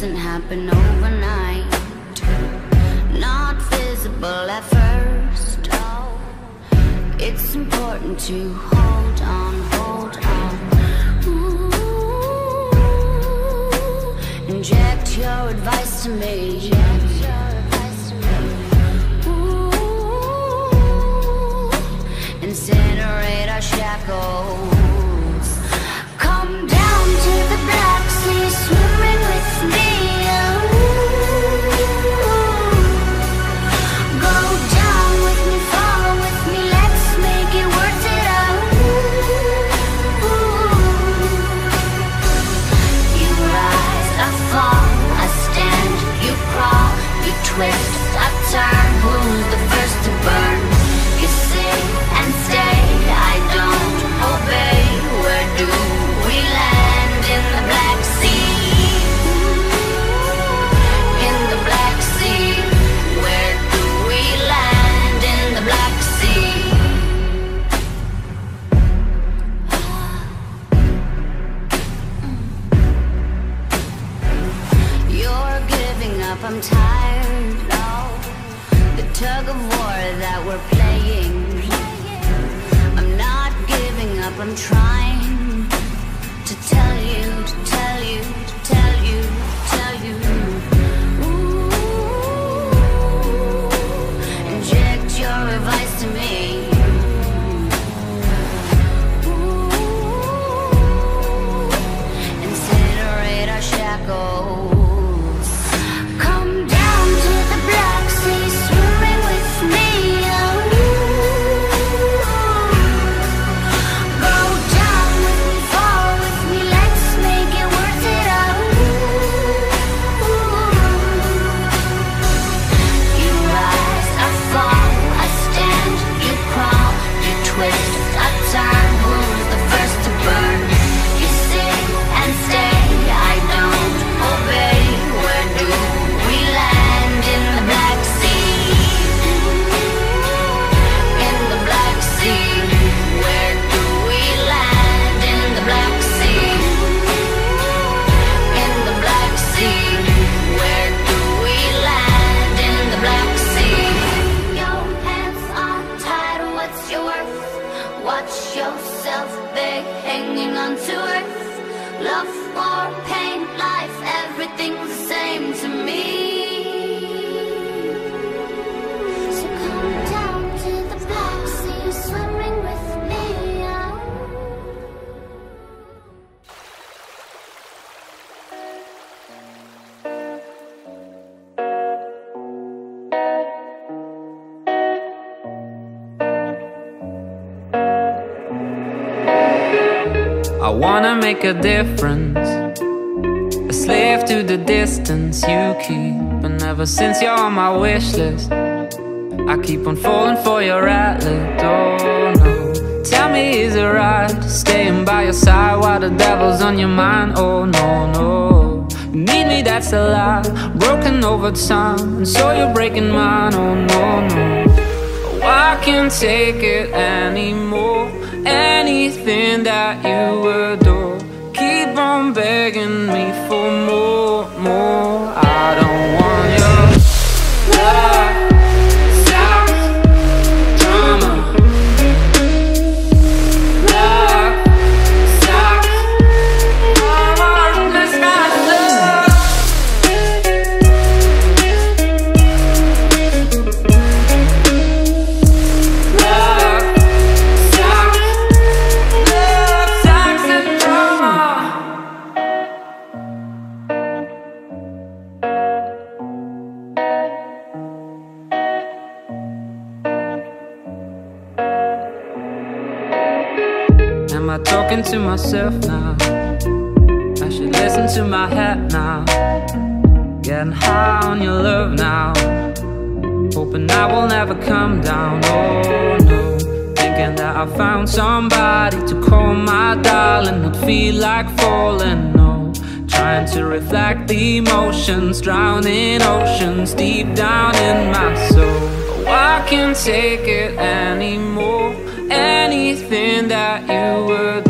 doesn't happen overnight. Not visible at first. Oh, it's important to hold on, hold on. Ooh, Inject your advice to me. Ooh, Incinerate our shackles. a difference. A slave to the distance you keep. And ever since you're on my wish list, I keep on falling for your outlet. Oh no. Tell me, is it right staying by your side while the devil's on your mind? Oh no, no. You need me, that's a lie. Broken over time, and so you're breaking mine. Oh no, no. Oh, I can't take it anymore anything that you would do begging me reflect emotions, drowning oceans deep down in my soul. Oh, I can't take it anymore. Anything that you would.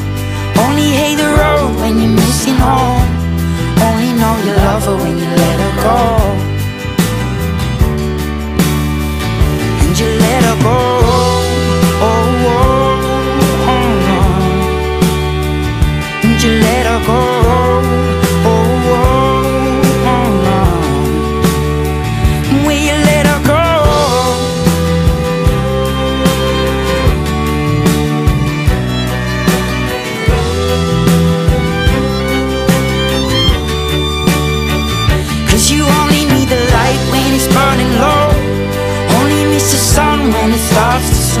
Only hate the road when you're missing home. Only know you love her when you let her go. And you let her go. Oh, oh, oh, oh. And you let her go.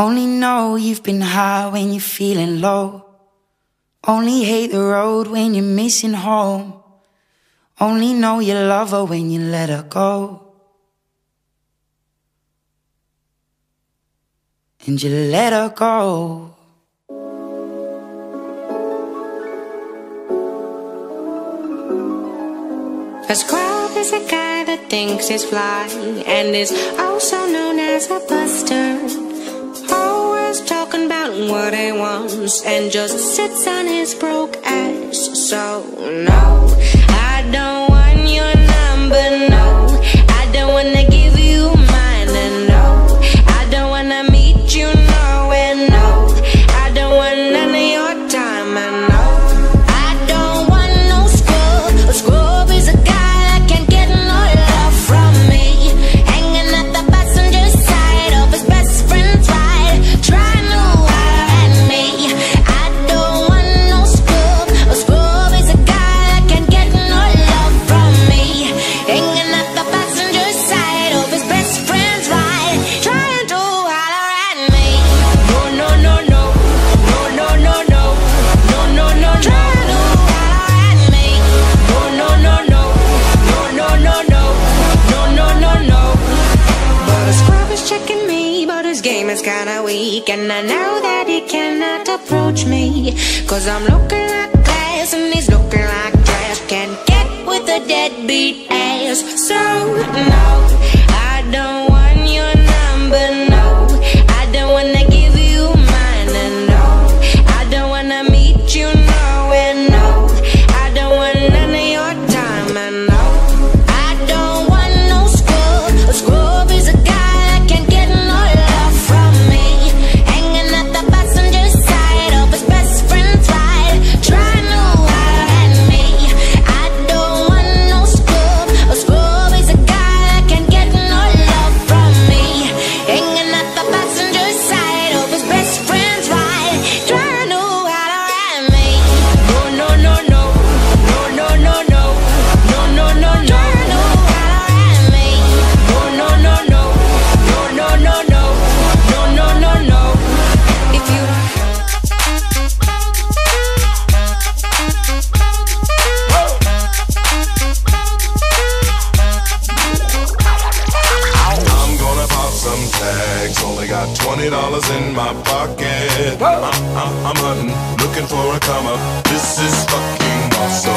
Only know you've been high when you're feeling low. Only hate the road when you're missing home. Only know you love her when you let her go. And you let her go. A scrub is a guy that thinks he's fly and is also known as a buster. Talking about what he wants and just sits on his broke ass. So, no, I don't want your number, Cause I'm looking like glass and he's looking like trash. Can't get with a deadbeat ass. So, no, hunting, looking for a come up. This is fucking awesome.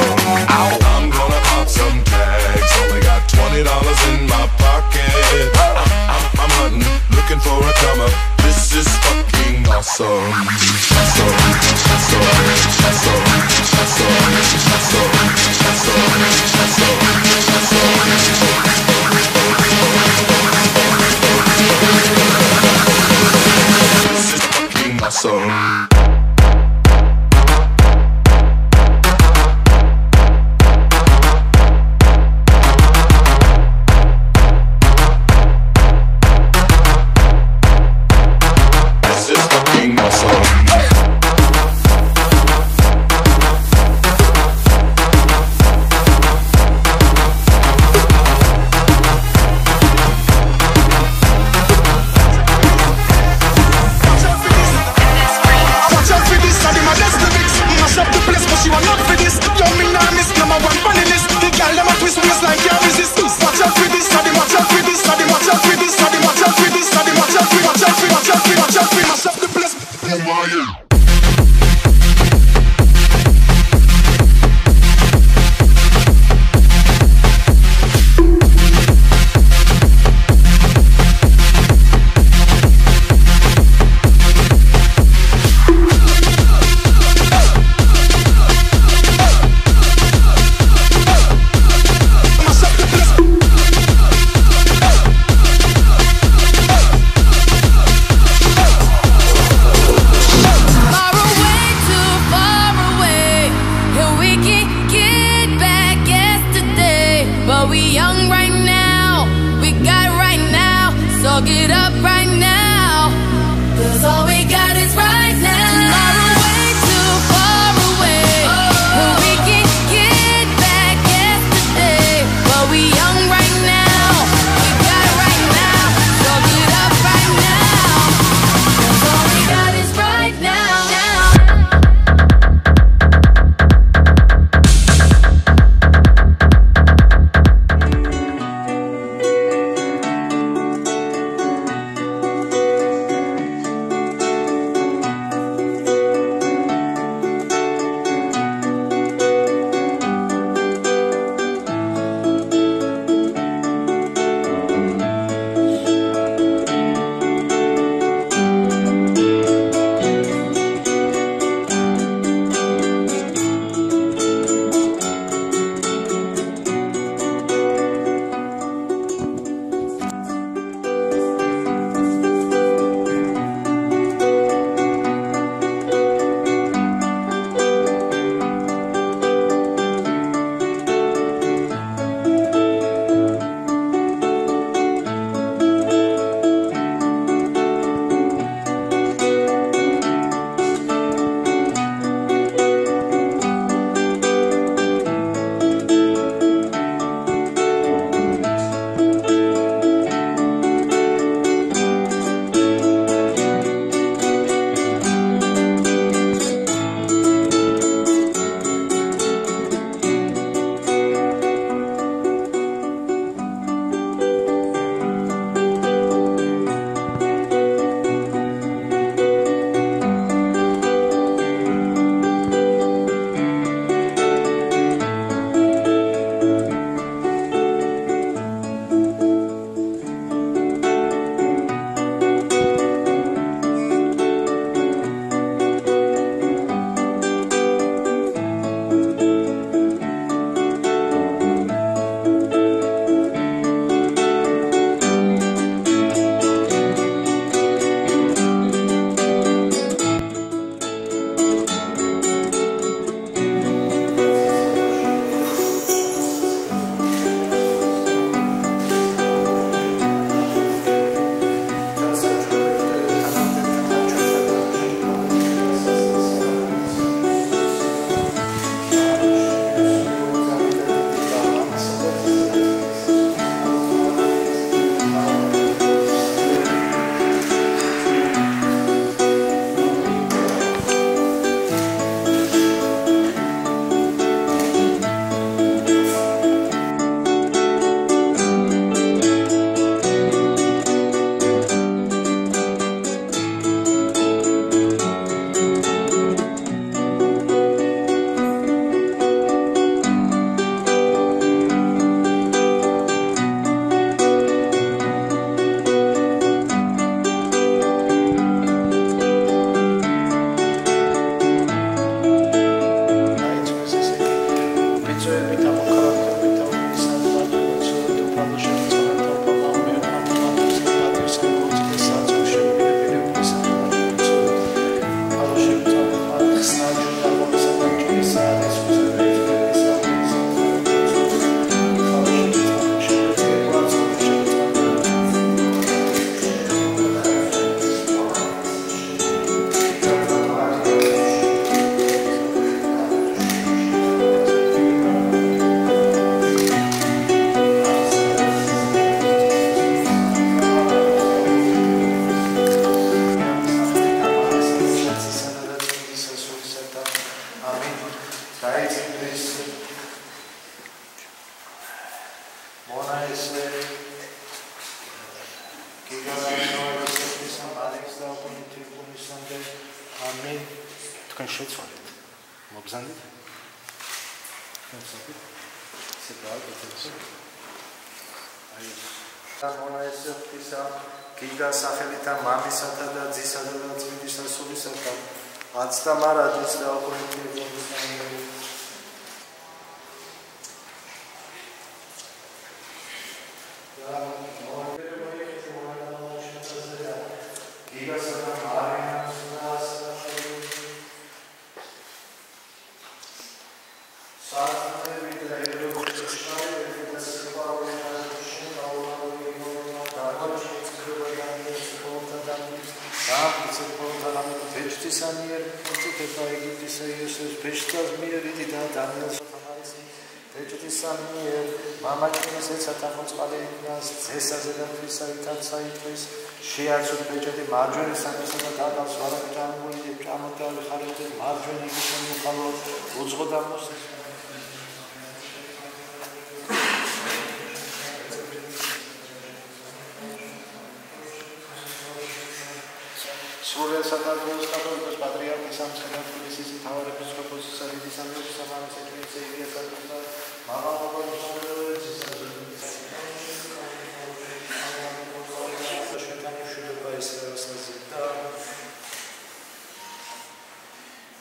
I'm gonna pop some tags. Only got twenty dollars in my pocket. I'm, I'm, I'm hunting, looking for a come up. This is fucking awesome,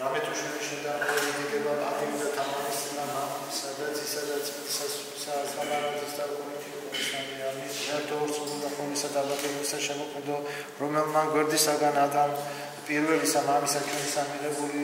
რამე თუ შეიძლება შეიძლება პატივი და თამამის და სადაც სადაც სასამართლოს და კომიტეტის სამიამის ერთოორს უნდა კომისა დაბადებისა შემოქმედო რომელმან გვერდისაგან ადამ პირველი სამამისა ჩვენი სამილებული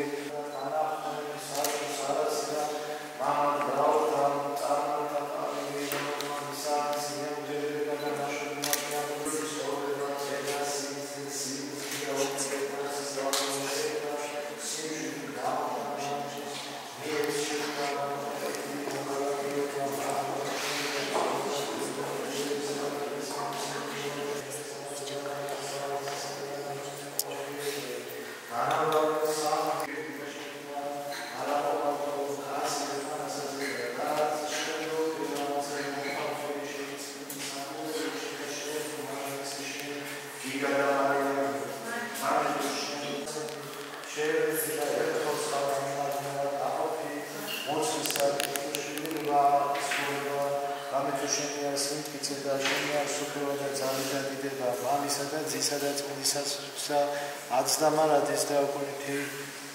აცდამარადის და ოქროთი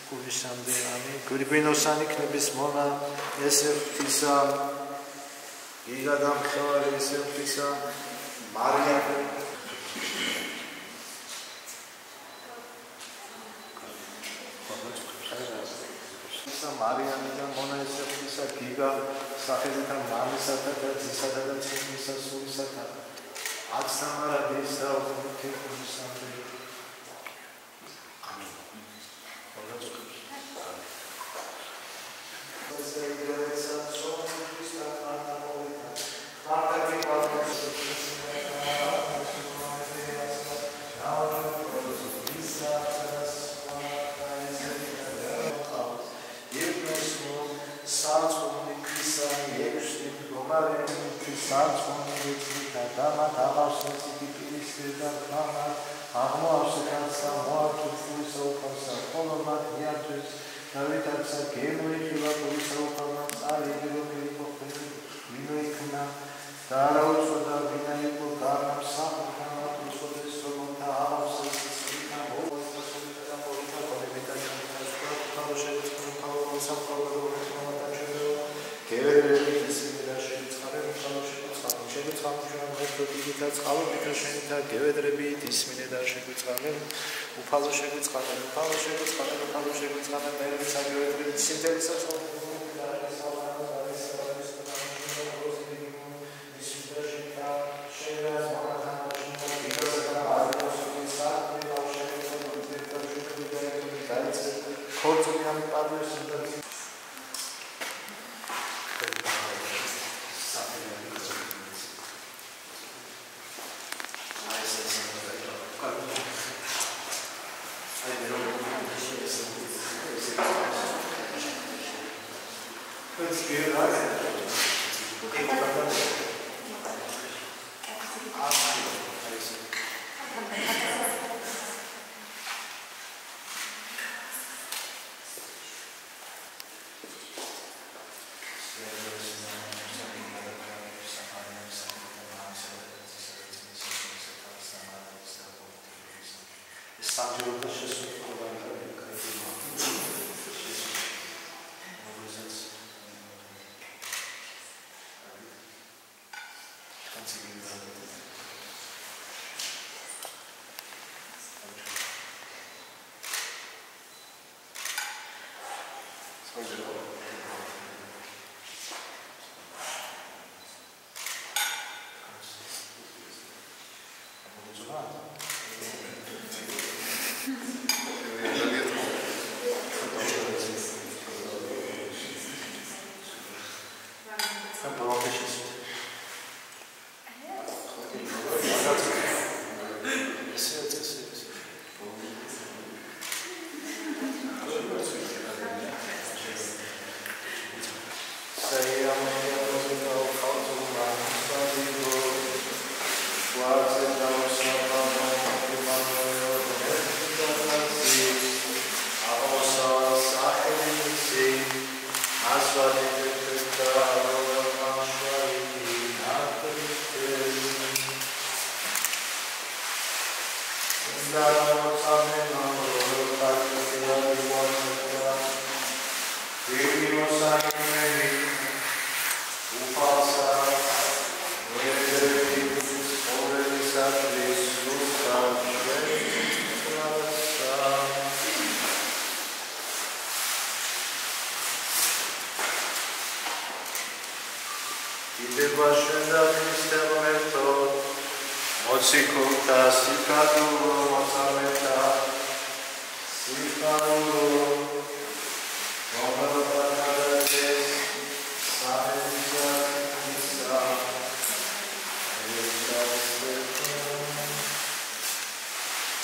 გულისამდე ამი გვირგვინოსანი ქნების მონა ესე ღვთისა იგა დამხევარი ესე ღვთისა მარია. ისა მარიამი და მონა ესე ღვთისა გიგა სახელითა მამისათა და ძისათა და ცნისა სულისათა აცდამარადის და ოქროთი გულისამდე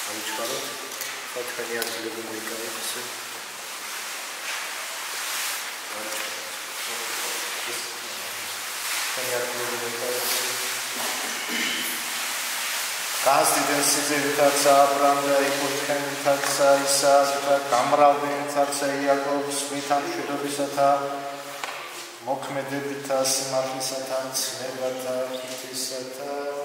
ჩაიჩქარო საჩქარი აძლებული გაიქცეს გასდიდენ სიძებითაცა აბრამდა იკუთქენთაცა ისააკთა გამრავდენთაცა იაკობს მითხან შვიდობისათა მოქმედებითა სიმართლისათა ცნებათა ღვთისათა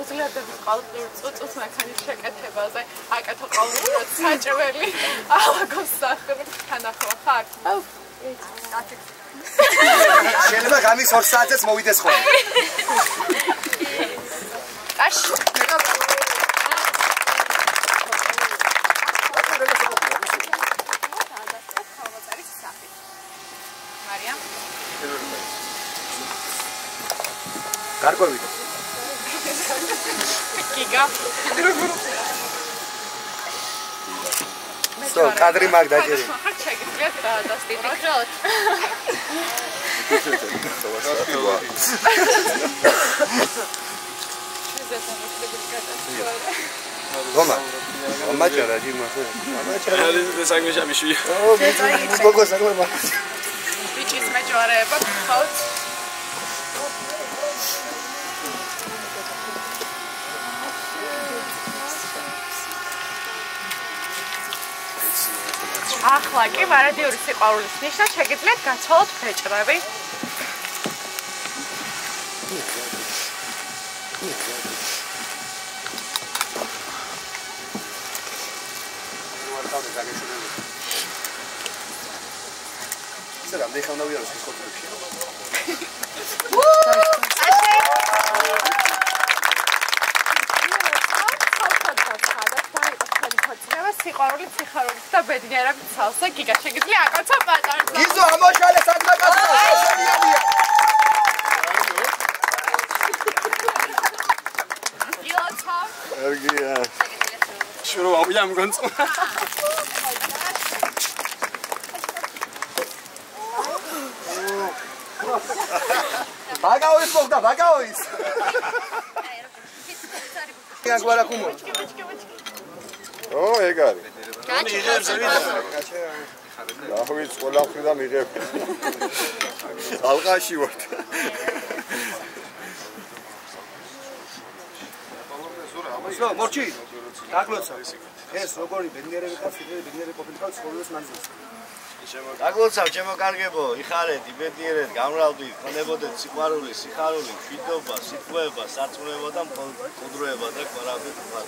უძლიერდების ყოველწლიურ წუწუს მექანის შეკეთებაზე აკეთო ყოველწლიურად საჭველი ალაგოს სახებით თანახლა ხარ. აუ, შეიძლება გამის 2 საათზეც მოვიდეს ხოლმე. სო კადრი მაგ დაჭერი ხარ შეგიძლიათ დასტიკროთ გომა ამაჭარა ჯიმა ხო ამაჭარა საგმეშა მიშვია ო გოგო საგმე ბიჭის მეჯვარეება გხავთ ახლა კი მარადიული სიყვარულის ნიშნა შეგიძლიათ გაცვალოთ ფეჭრები ისა რამდენი ხანდა ვიარო ეს კონტროლში სიყვარული სიხარულით და ბედნიერებით ცალსა გიგა შეგიძლია აკაცა პატარს გიზო ამოშალე სადმაკაცო შეშენიანია გილოცა ერგია შურო ამიამ გონწ ბაგაოის. მოხდა ბაგაოის იან გვარა კუმო ო ეგ არის. დახვიც ყველა მხრიდან მიღებ ალყაში ვარ. სო მორჩი დაგლოცა ეს როგორი ბენგერები კაცი ბენგერები ყოფილი ხალხი ცხოვრების მანძილზე დაგლოცავ ჩემო კარგებო, იხარეთ, იბედნიერეთ, გამრავლდით, ხონებოდეთ სიყვარული, სიხარული, მშვიდობა, სიტყვება, სარწმუნოება და მყუდროება და ყვარავდეთ ხარ.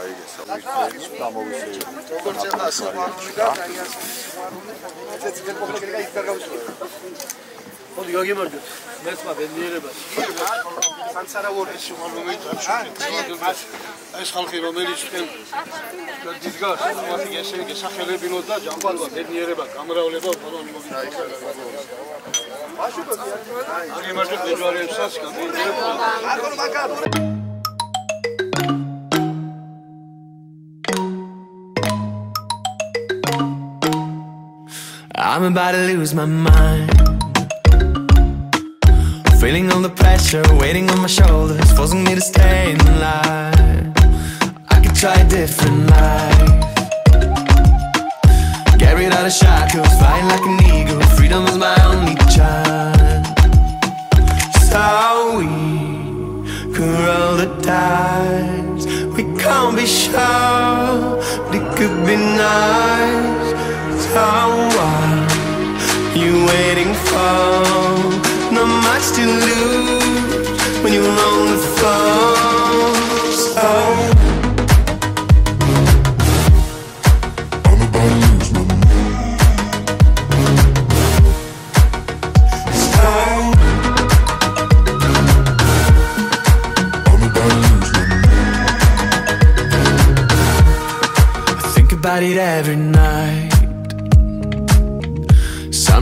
აიგეს ამის დამოვისე როგორც ახლა სიყვარული და ძალიან სიყვარული და ცეცი კომპლექსი და იკარგავს მოდი გაგიმარჯოთ მერტმა ბენიერებას სამსარავოლის შემოვლომით ეს ხალხი რომელიც თქვენ დიდგას მათი ესე იგი სახელებინო და ჯამბალვა ბენიერება გამრავლება ხოლმე მოგიწა აგიმარჯოთ მეჯვარეებსაც გამიმარჯოთ I'm about to lose my mind. Feeling all the pressure waiting on my shoulders, forcing me to stay in line. I could try a different life. Get rid of the shackles, flying like an eagle. Freedom is my only chance. So we could roll the dice. We can't be sure, but it could be nice. How are you waiting for. Not much to lose when you're on the phone. So. I'm about to lose my mind. I'm about to lose my mind. I think about it every night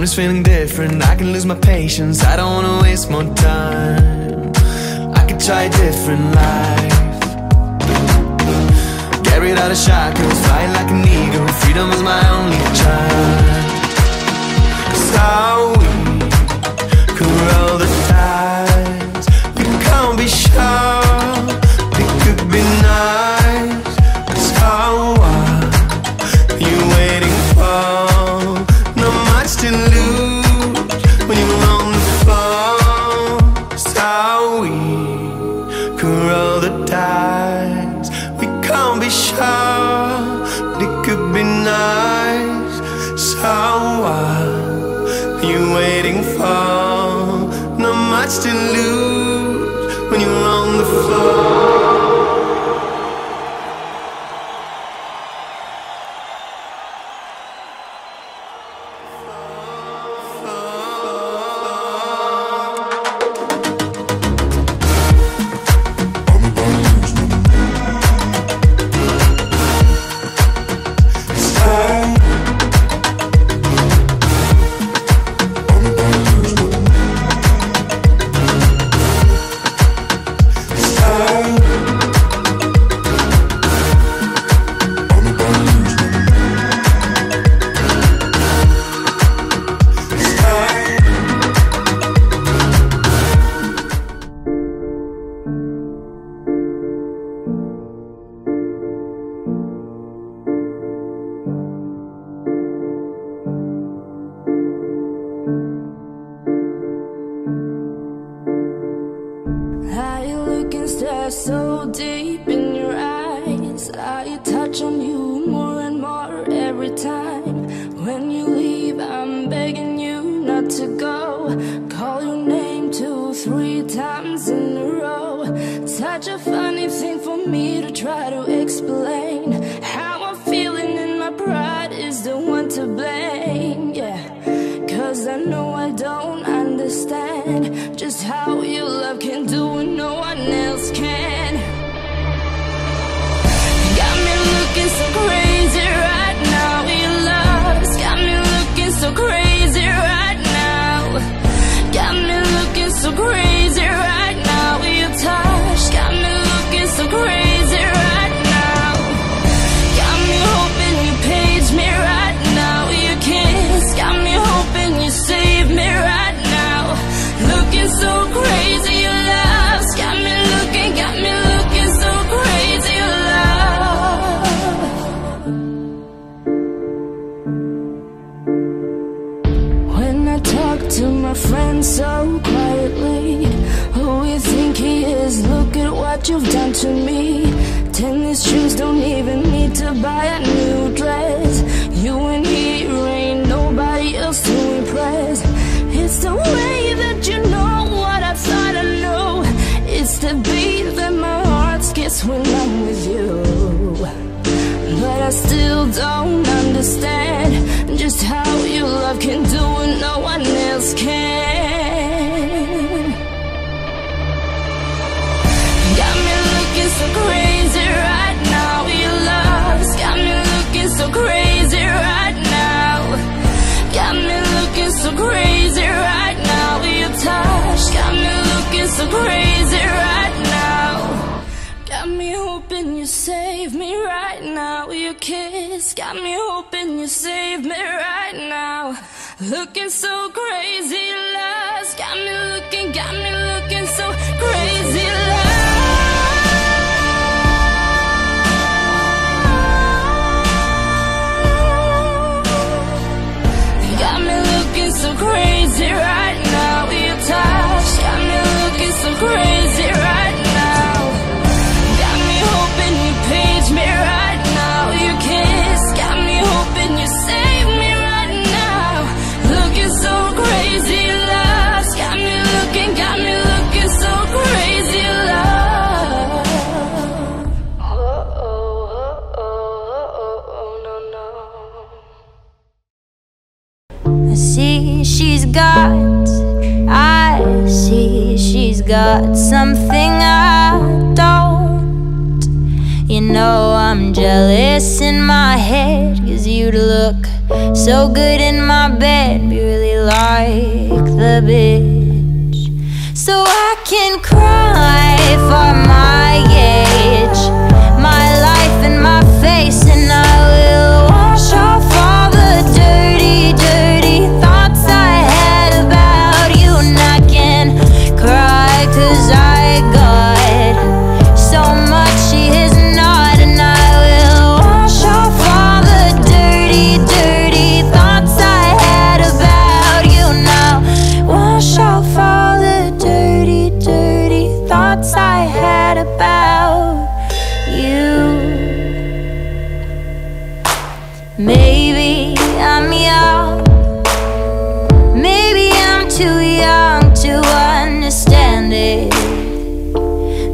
I'm just feeling different. I can lose my patience. I don't wanna waste more time. I could try a different life. Get rid of the shackles, fly like an eagle. Freedom is my only child. So we could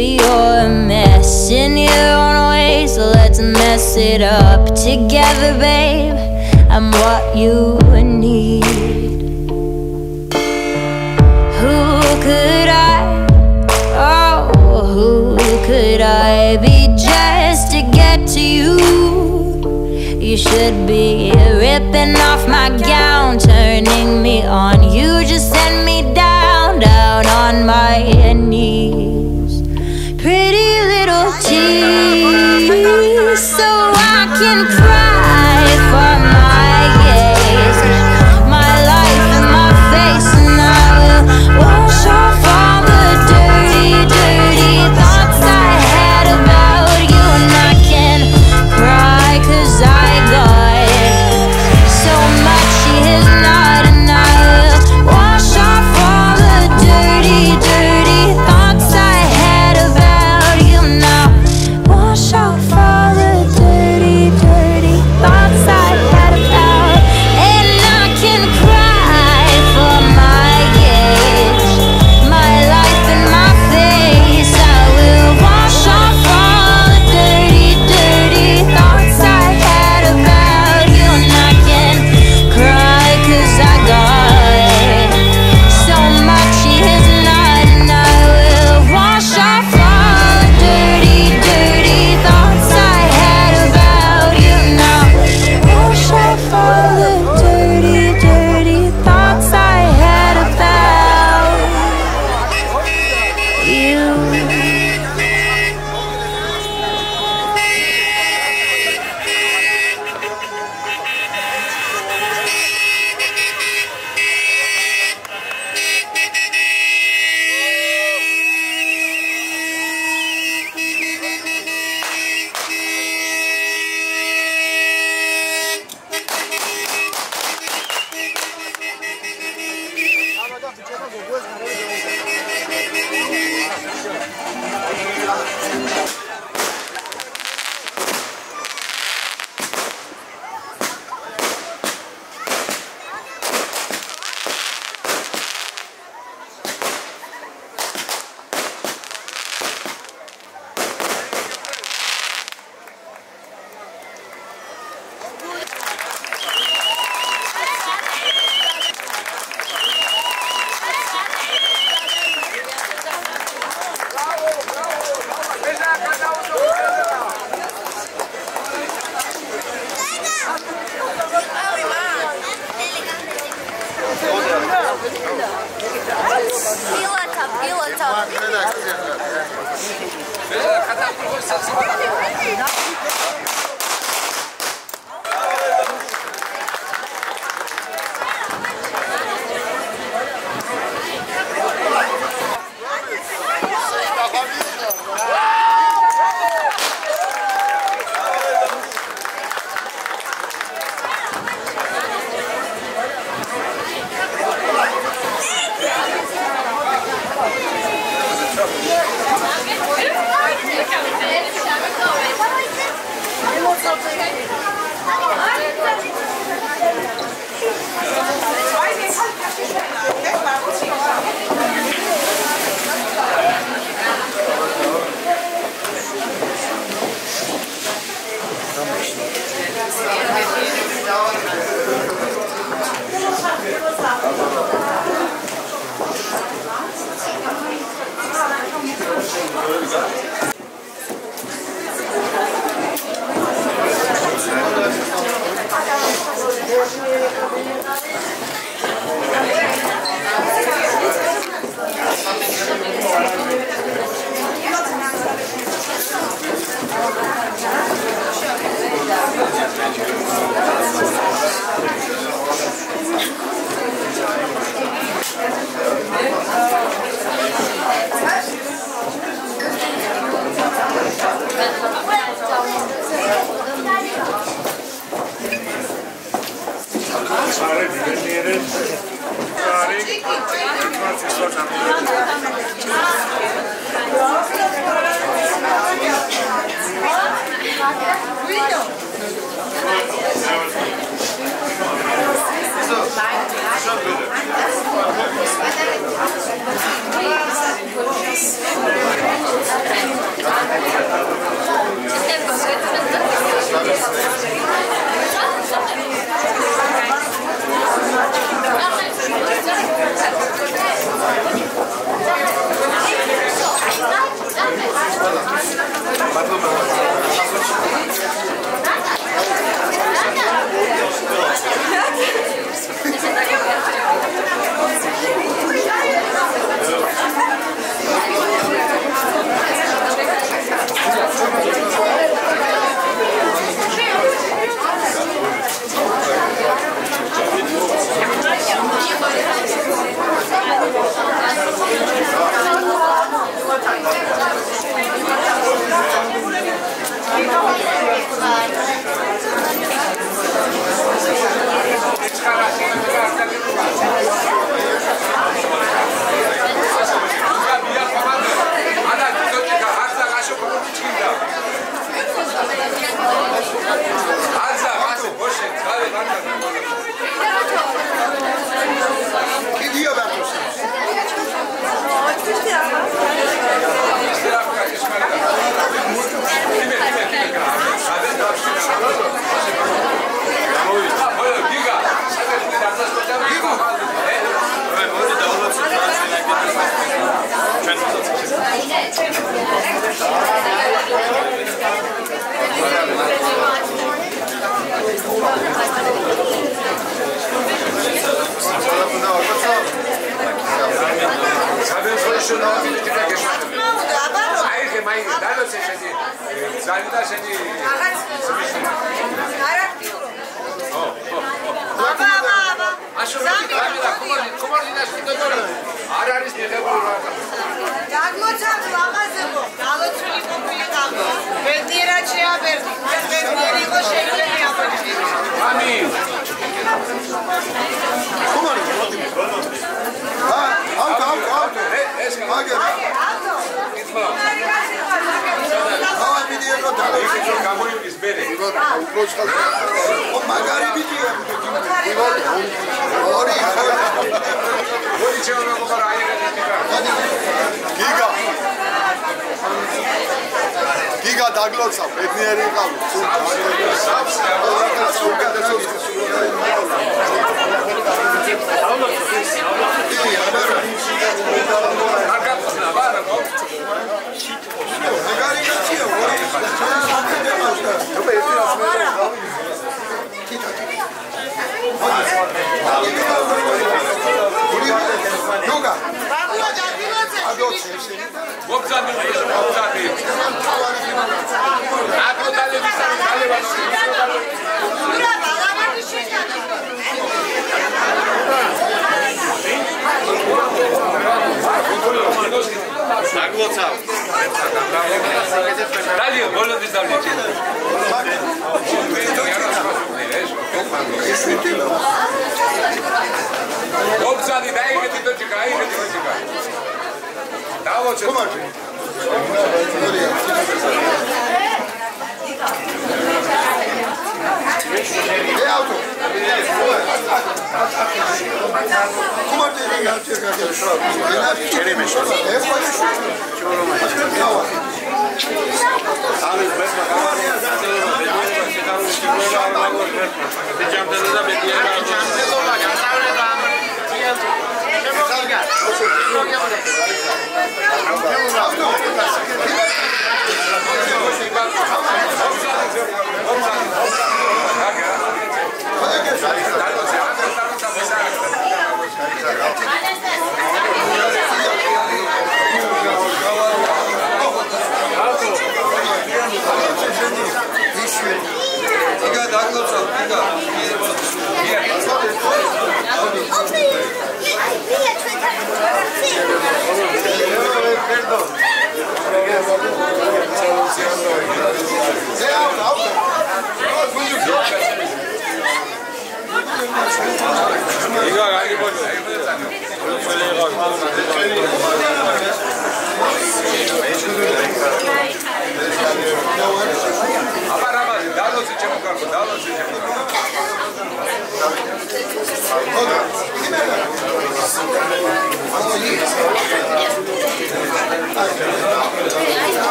baby, you're a mess In your own way, so let's mess it up together, babe I'm what you need Who could I, oh, who could I be just to get to you? You should be ripping off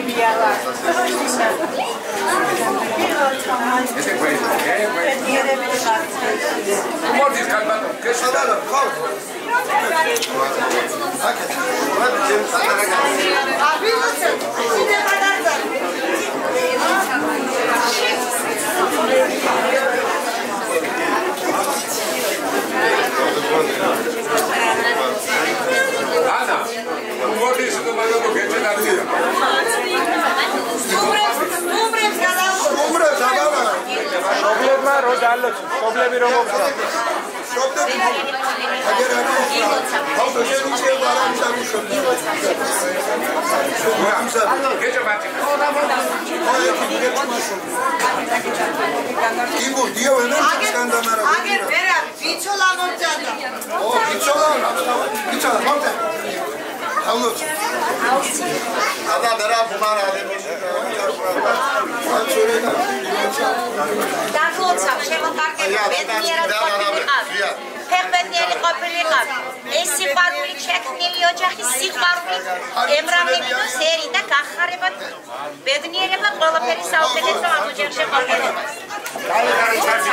abierta. Ese güey, ¿qué სამაგალო გეჩენაცია. სტუმრებს სტუმრებს გადააყო. სტუმრებს აბამა. შობლებმა რო დალოჩ, შობლები რომ მოხდა. შობლები აგერ არის. ხავდა შეიძლება არ არის ამის შობლები. გეჩებაჭი. ხო, ერთი გეჩმაშო. იბო, დიო ენერგიის განდამარაგა. აგერ ვერ არის, ბიცოლა მომწადა. ო, ბიცოლა, ბიცოლა მომწადა. თავნოჩი ადა დარა მომარალე დაგლოცა შემოკარგე ბედნიერად ყოფილიყავი ფეხბედნიერი ყოფილიყავი ეს სიყვარული შექმნილი ოჯახის სიყვარული ემრავლინოს ერი და გახარება ბედნიერება ყველაფერი საუკეთესო ამ ოჯახში ყოფილიყავს კარი კარი ჩაჩი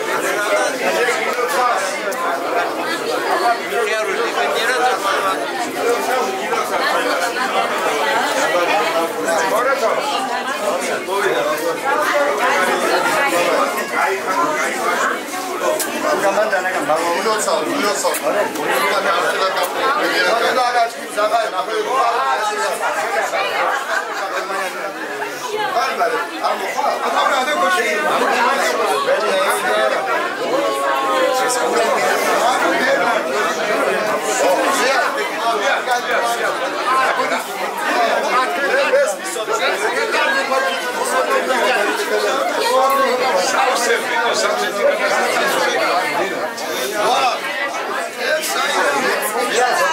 მორათო მოვიდა გამანდანა გამბალო მილოცავ მილოცავ არა გულა გაახლა გაახლა გაახლა ზაღა ნახევა ბარბარე არ მოხა აბა და გოჩი ბარბარე ეს გულა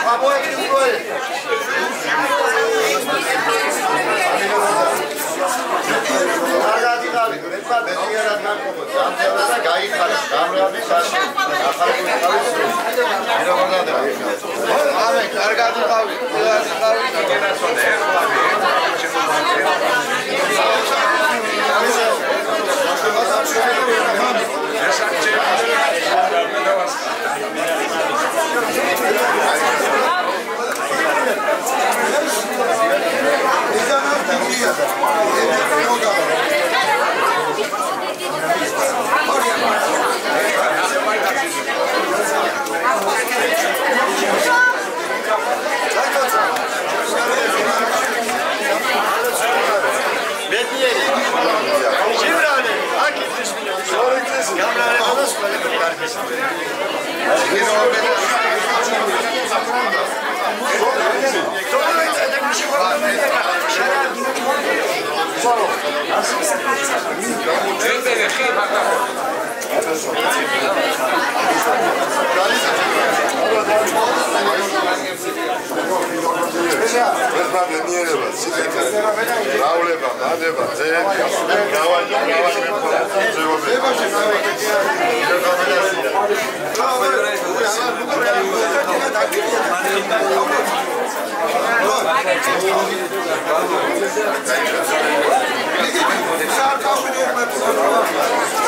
Vamos, vamos, vamos. არ გადიღარეთ, მეცხრა ბეზიერად განკობოთ. ამწერა და გაიხარეს გამრავლი საში. ახალი თავის მიროვნა და ამე კარგად იყავი, ყველას იყავი გიგენაცოდე ერთლავი, ერთლავი შემოვარდა. ეს აქცია გადავასხა. Yavrum, nasıl böyle bir kardeşim? Şimdi o beni... Thank you. ერთმა გენიერება, სიკეთე, რაულება, დადება, ძეები, დავაჯი, დავაჯი მეფორა, ძეობები. დებაში გავეკეთე. შარკავი მეფორა.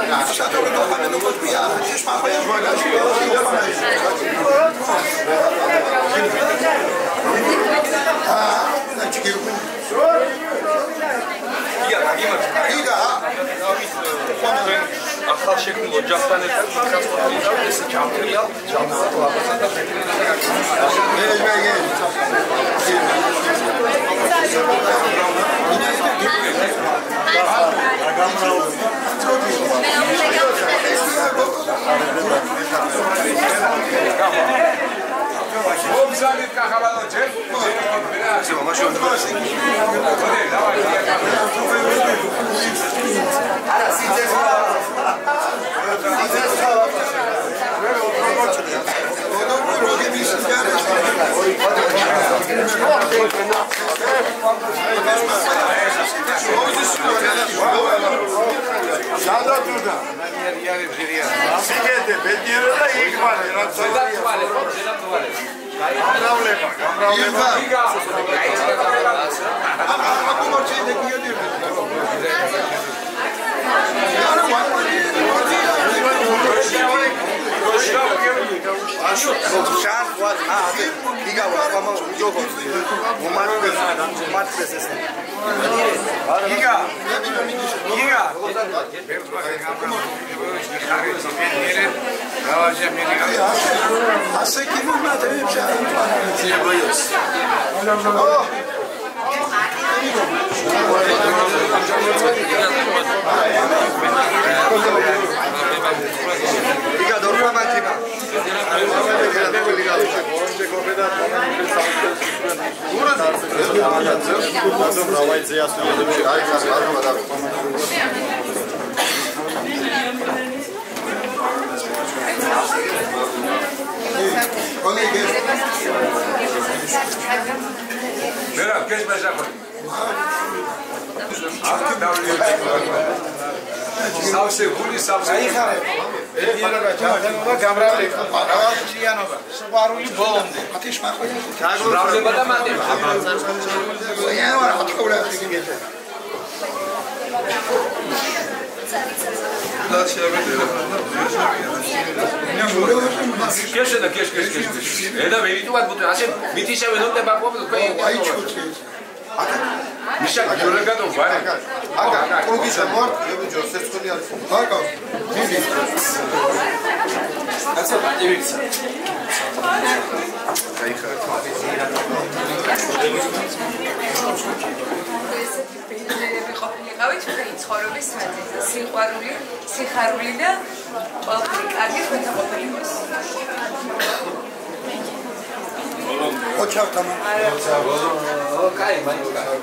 Akal şeklinde ocaktan eten birkaç fotoğraflar nesi kafir yap, canlı fotoğraflarına da beklenilene yaklaşıyor. Gel gel gel. Yine de bir Güzel bir kahraman olacak. Acaba maç öldü mü? Ara sizce Odan buyur, o gibi işler. Hadi bakalım. იქმალე რა ზედა თვალე ზედა თვალე გამრავლება გამრავლება იგა აკუ მოჩენე გიოდი შან ყვა აბე იგა ყამა უჯობო მომარტეს მომარტეს ეს იგა იგა ასე კი მომატებს იგა დორმა მათიმა მერა კეს მასახო ახლა დავიწყე სავსე გული სავსე აიხარე ჯანმრთელობა გამრავლება რაღაციანობა სიყვარული ბოლომდე ათი შმახველი გამრავლება და მატება იანობა რა თქმა უნდა გიგეთე კეშე და კეშ კეშ კეშ ედა ვერიტუად ბუტე ასე მითიშა ვენოტება ყოფილ თქვენ აი ჩუთი მიშა გიორგადო ვარე აკა კუგისა მორ ებუჯო სერცხული არის აკა დიდი ასე პატივიცა ბედნიერები ყოფილიყავით თქვენი ცხოვრების ხანზე. სიყვარული, სიხარული და ყველაფერი კარგი თქვენთან ყოფილიყოს. O Hotel também. Hotel. Cai, vai, cai.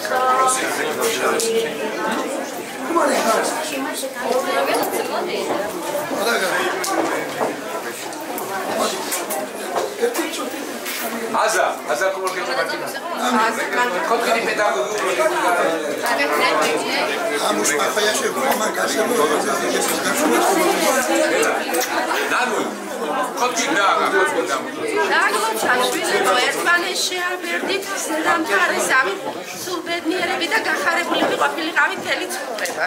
Hocam, კაი მაინკა აზა აზა კომორკეჭა ბაკინა კოტკინი პედაგოგი ამუშ მახაიაშე გუმა გასე ნანუ კოტკინი და კოტკინი და დაგმოჩაშვილი ერთმანეს შეაბერდით ზედამთარეს ამით სულ ბედნიერები და გახარებულები ყოფილიყავით მთელი ცხოვრება.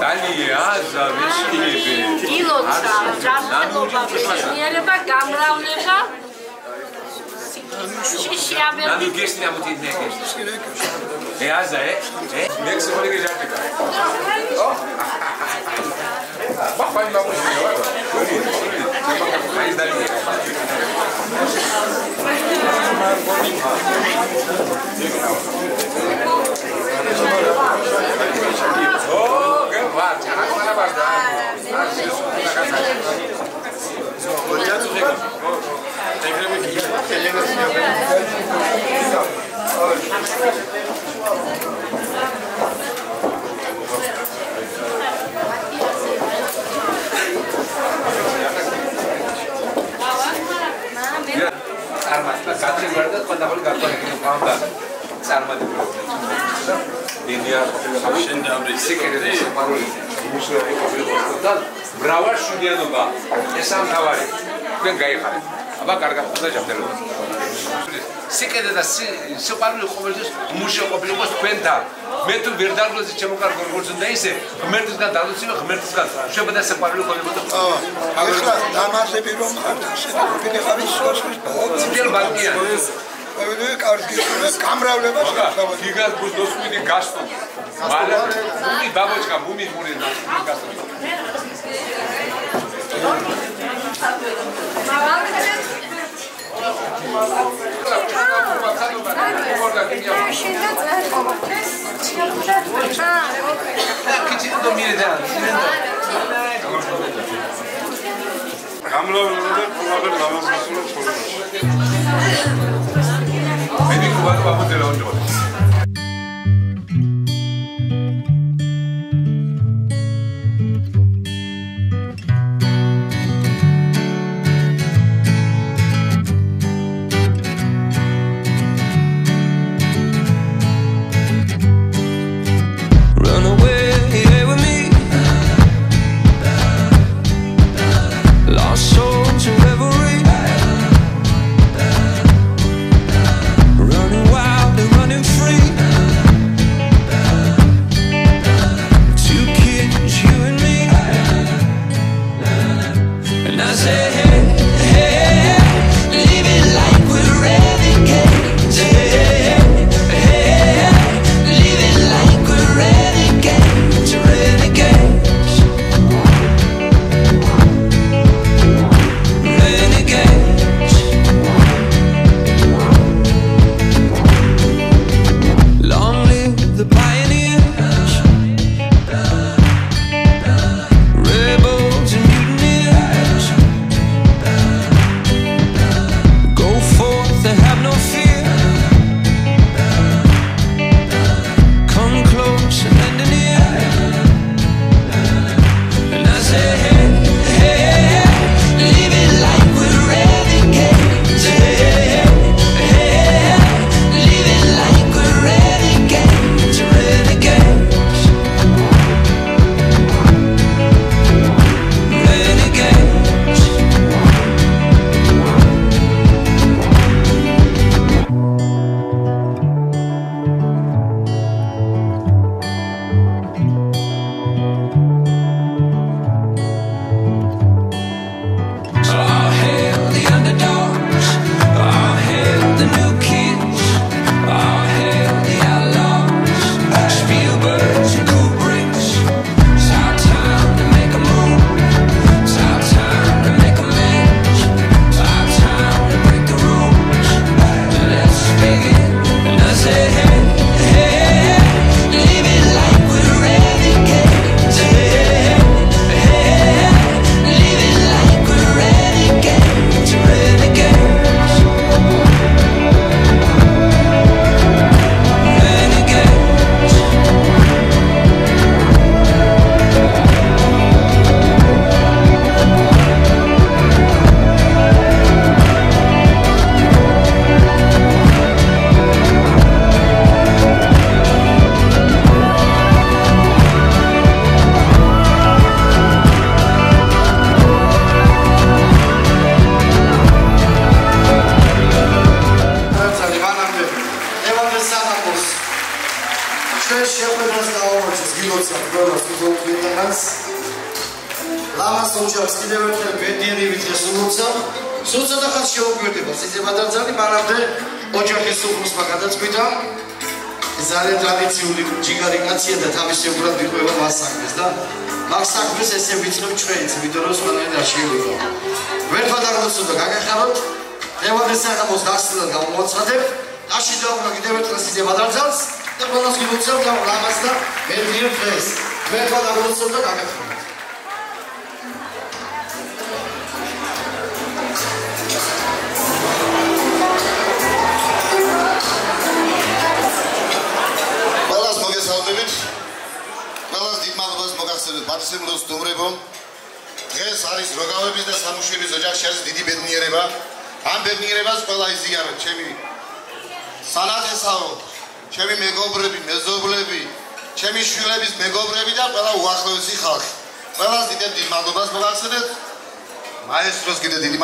დალი აზა ვიშილები ილოცა, ჯანმრთელობა, ბედნიერება, გამრავლება Papai não dá uma senhora? Agora na bagagem. წარმატება გატრიგვარ და ყველაფერი გაყვანილი ფანდა წარმატება ინდია შენ დამრი სიკერე სიყვარული მუსლიმი ყოფილიყო და ბრავარ შუდიანობა ეს ამ თავარი თქვენ გაიხარეთ აბა კარგად ხდება ჯანმრთელობა სიკერე და სიყვარული ყოველთვის მუშა ყოფილიყო თქვენთან. მე თუ ვერ დაგლოზე ჩემო კარგო როგორც უნდა ისე ღმერთისგან დალოცივე ღმერთისგან შეიძლება და სიყვარული ყოფილიყო ახლა დამასები რომ ყოფილიყავი სოცხის ცდილ ბანკია. ყოველივე კარგი გამრავლება შეხვდა გიგას ბუდოსვიდი გასტო. მაგრამ მუმი ბაბოჩკა მუმი მური გასტო გამლავლებდა პროგრამებს გამოსასულა ცხოვრებაში. მე ვიკუბარ ბაბუძე რაოდენობა.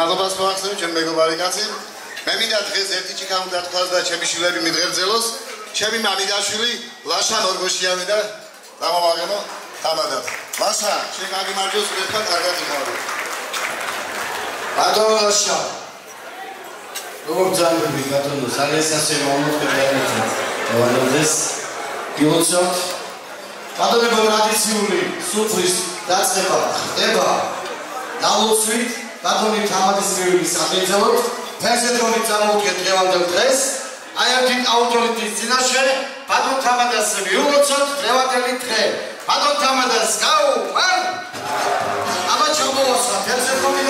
მადლობას მოახსენებ ჩემ მეგობარი კაცი. მე მინდა დღეს ერთი ჭიქა უნდა თქვას და ჩემი შვილები მიდღებძელოს. ჩემი მამიდაშვილი ლაშა ნორგოშიანი და დამოვაღენო თამადად. ლაშა, შენ გაგიმარჯოს მერხა კარგად იყავი. ბატონო ლაშა. როგორ ძაღლები ბატონო, ძალიან სასიამოვნო მომენტია. დავანებდეს გილოცავთ. ბატონებო ტრადიციული სუფრის დაწყება ხდება. დალოცვით ბატონი თამადის ძირულის აღეძელოთ ფესეთონი წამოვდგეთ დღევანდელ დღეს. აი ამ დიდ აუტორიტეტის წინაშე ბატონ თამადას მიულოცოთ დღევანდელი დღე. ბატონ თამადას გაუმარ აბა ჩამოვასვათ ფესეთონი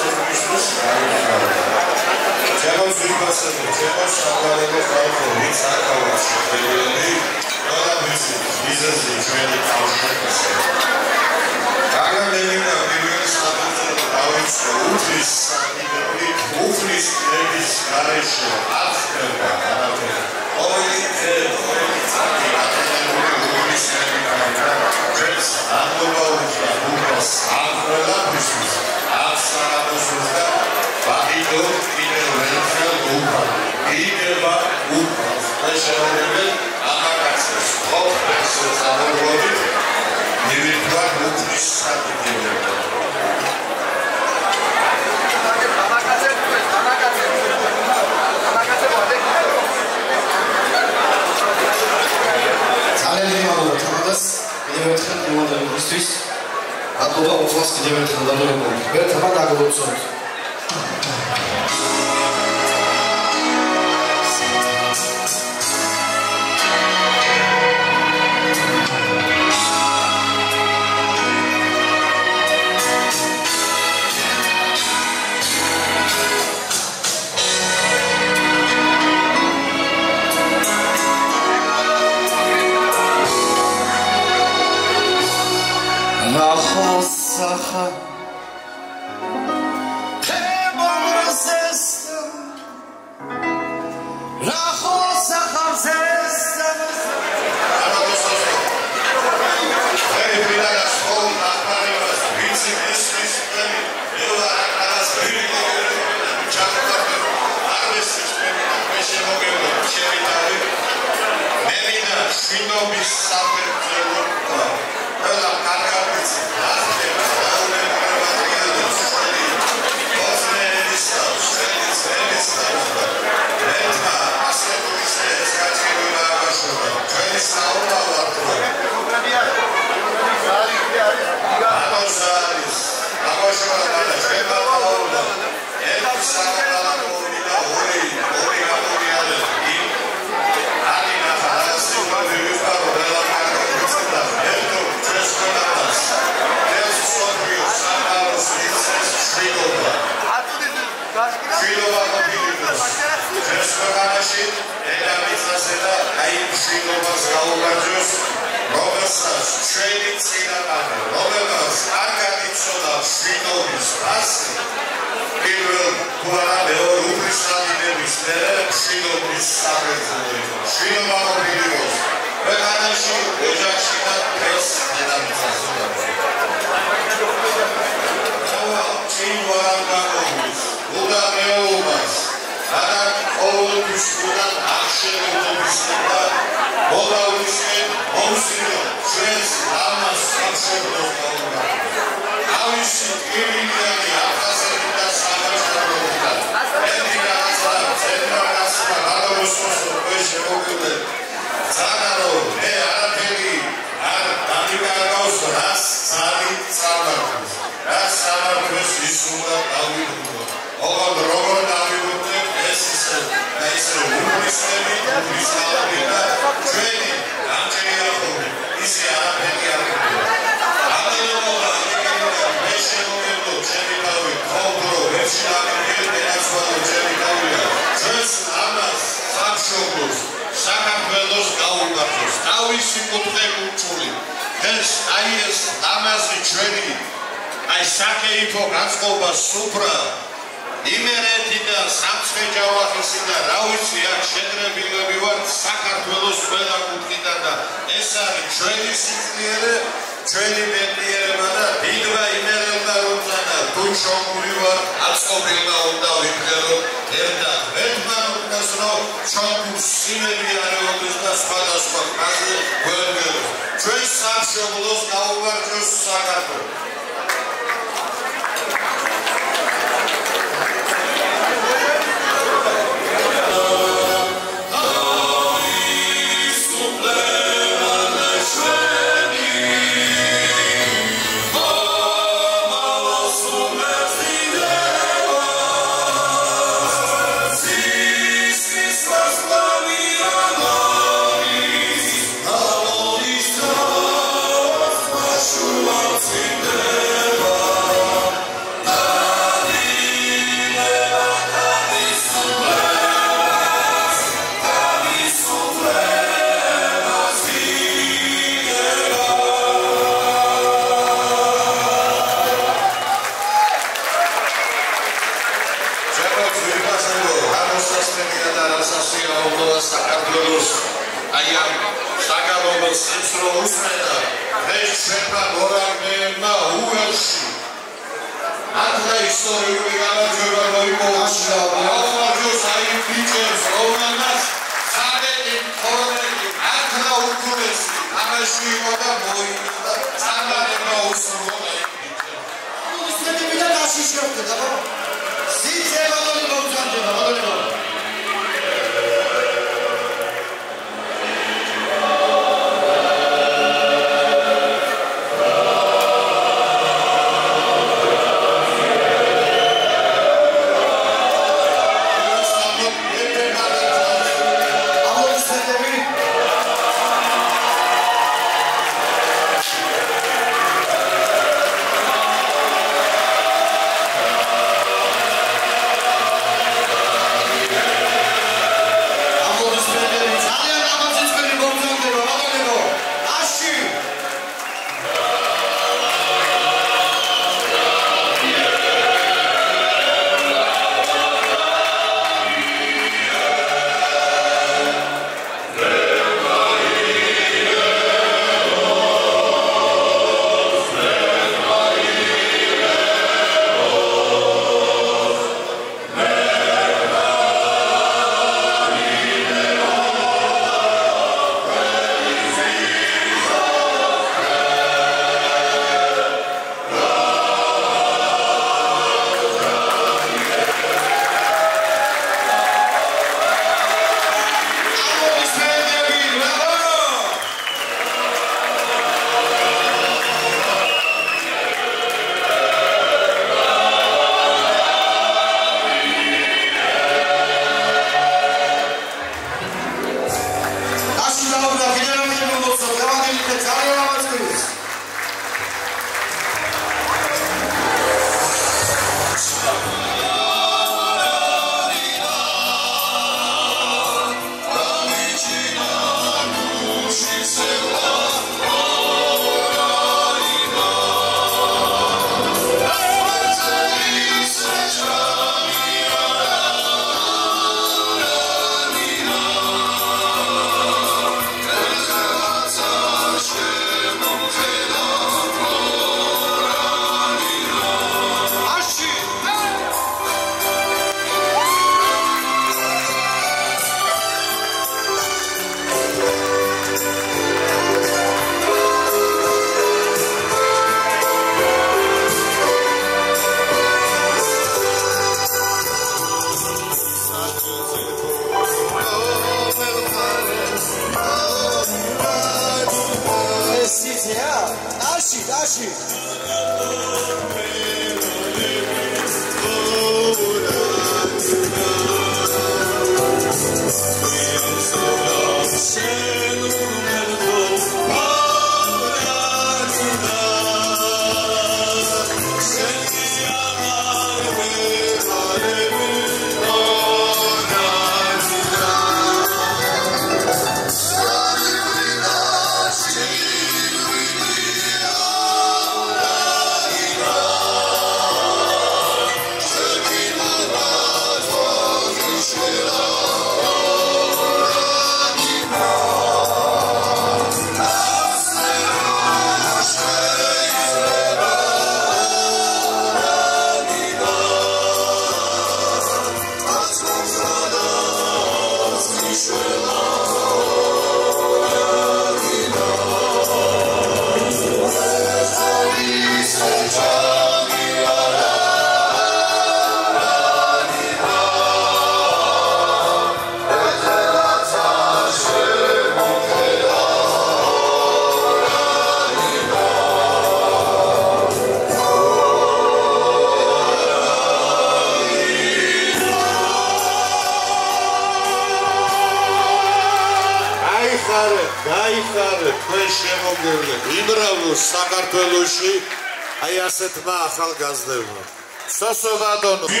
ახალგაზრდებმა. სასობადონო ვიფასის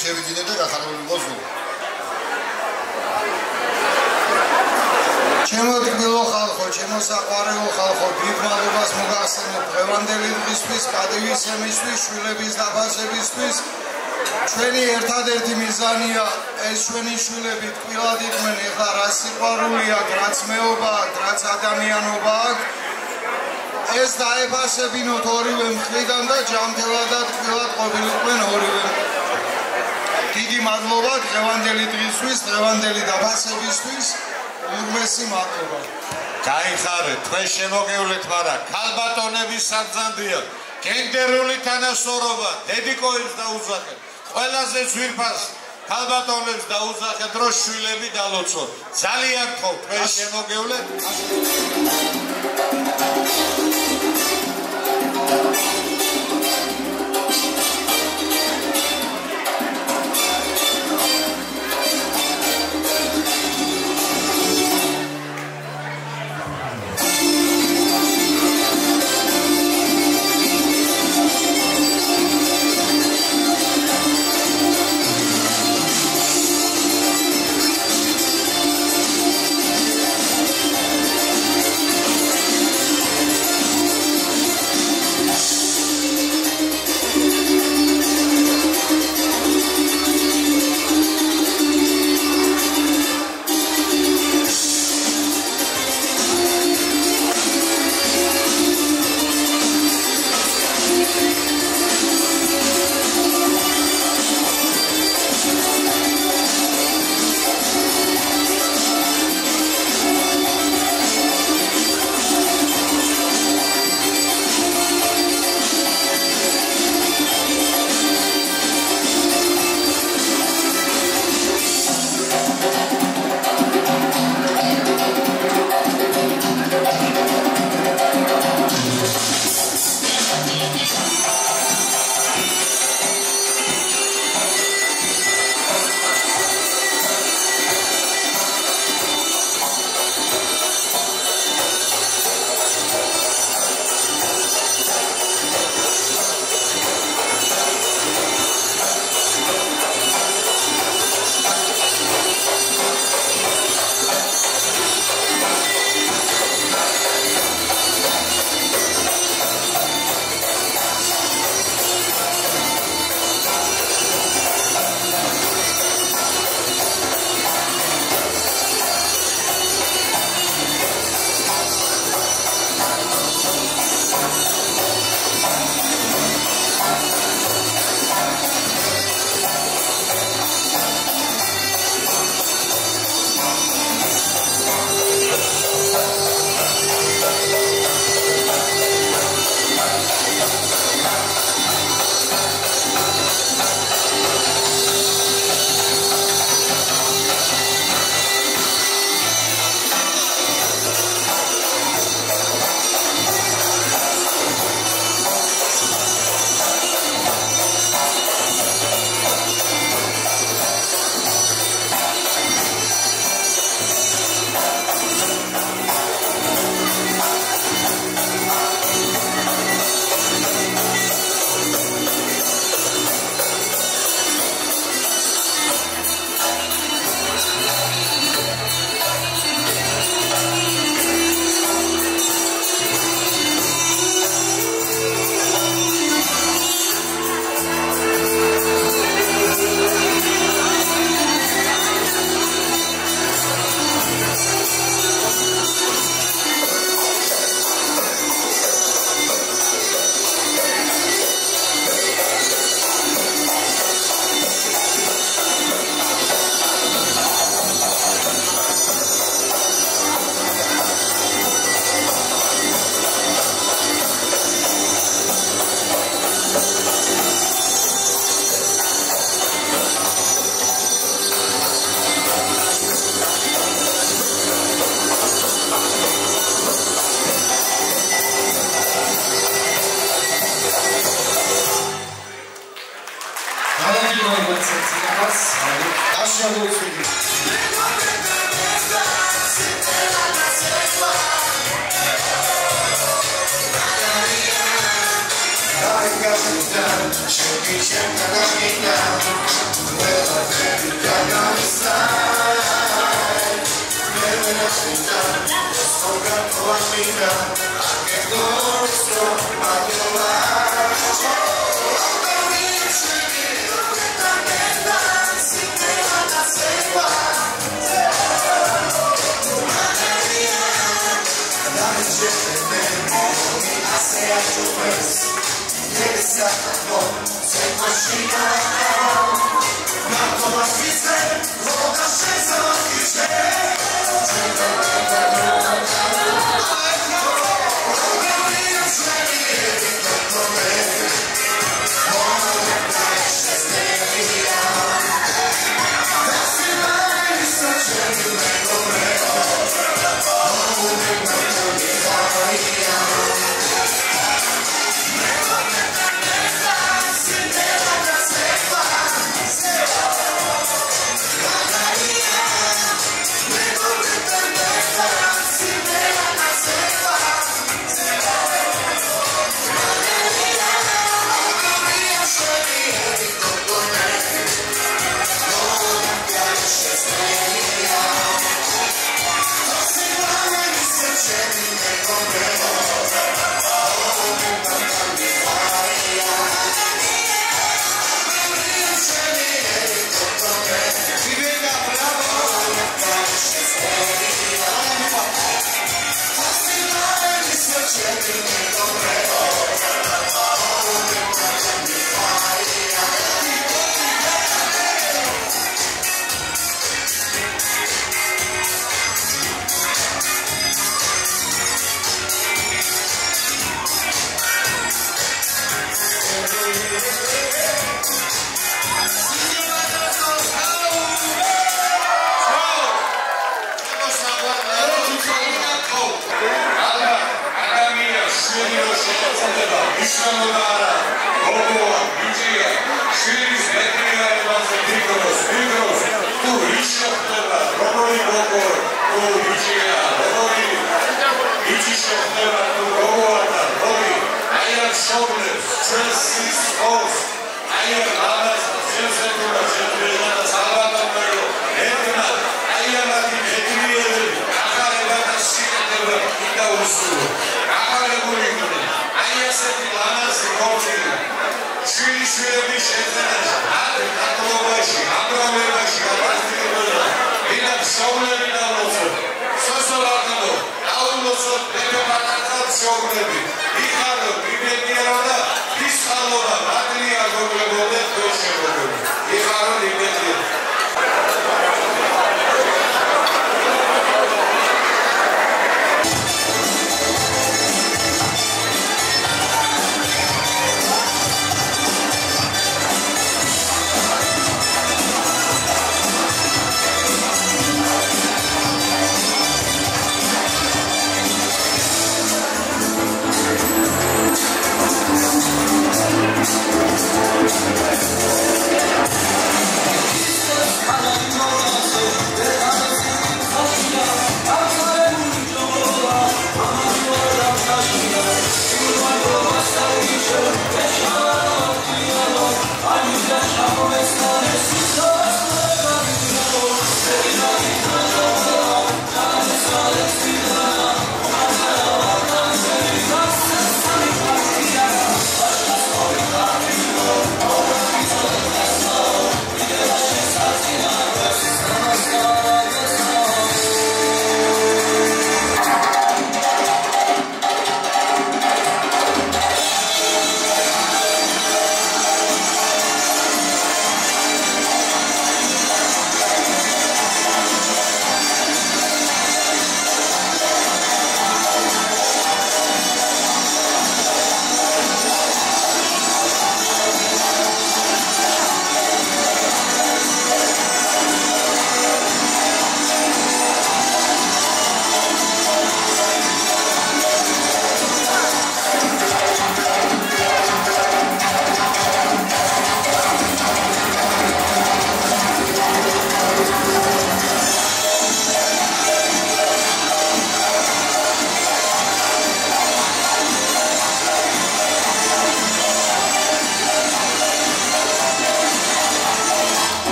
შვილები შევიძინეთ და გახარებული იყოს ზვიად. ჩემო თბილო ხალხო, ჩემო საყვარელო ხალხო, დიდ მადლობას მოგახსენებ დღევანდელი დღისთვის, პატივისცემისთვის, შვილების დაფასებისთვის. ჩვენი ერთადერთი მიზანია ეს ჩვენი შვილები თბილად იყვნენ ეხლა რა სიყვარული აქვს, რაც მეობა რაც ადამიანობა აქვს. ეს დაეფასებინოთ ორივე მხრიდან და ჯანმრთელადად თბილად ყოფილიყვნენ ორივე. მადლობა დღევანდელი დღისთვის, დღევანდელი დაფასებისთვის. უმრესი მადლობა. გაიხარეთ, თქვენ შემოგევლეთ, მაგრამ ქალბატონების საგზანდია, გენდერული თანასწორობა, დედიკოებს დაუძახეთ. ყველაზე ძვირფას ქალბატონებს დაუძახეთ, რომ შვილები დალოცოთ. ძალიან გთხოვ, თქვენ შემოგევლეთ.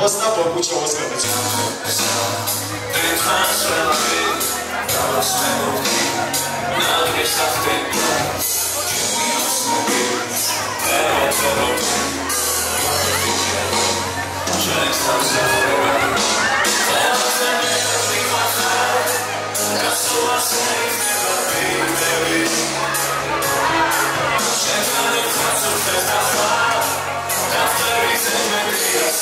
Można Bogu czoło zgodzić. Ty twarze ty, roczne dni, na wieślach ty, dzień jasny być, teraz robi, że sam się wybrał.